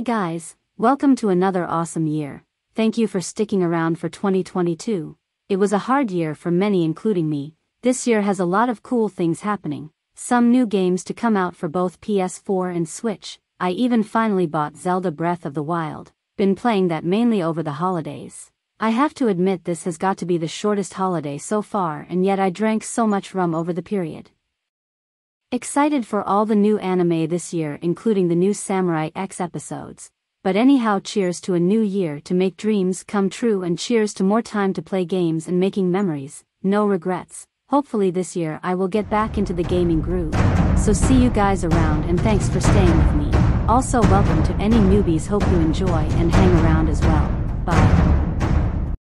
guys, welcome to another awesome year. Thank you for sticking around for 2022. It was a hard year for many including me. This year has a lot of cool things happening. Some new games to come out for both PS4 and Switch. I even finally bought Zelda Breath of the Wild. Been playing that mainly over the holidays. I have to admit this has got to be the shortest holiday so far and yet I drank so much rum over the period. Excited for all the new anime this year including the new Samurai X episodes. But anyhow cheers to a new year to make dreams come true and cheers to more time to play games and making memories, no regrets. Hopefully this year I will get back into the gaming groove. So see you guys around and thanks for staying with me. Also welcome to any newbies hope you enjoy and hang around as well.